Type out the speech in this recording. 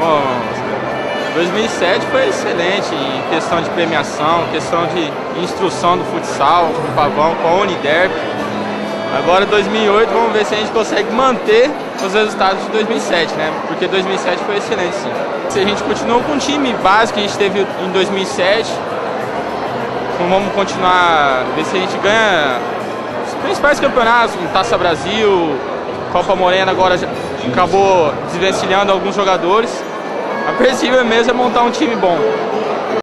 Bom, 2007 foi excelente em questão de premiação, questão de instrução do futsal, com o Pavão, com a Uniderp. Agora 2008, vamos ver se a gente consegue manter os resultados de 2007, né? Porque 2007 foi excelente, sim. Se a gente continua com o time básico que a gente teve em 2007, então vamos continuar, ver se a gente ganha os principais campeonatos, Taça Brasil, Copa Morena agora acabou desvencilhando alguns jogadores. A princípio mesmo é montar um time bom.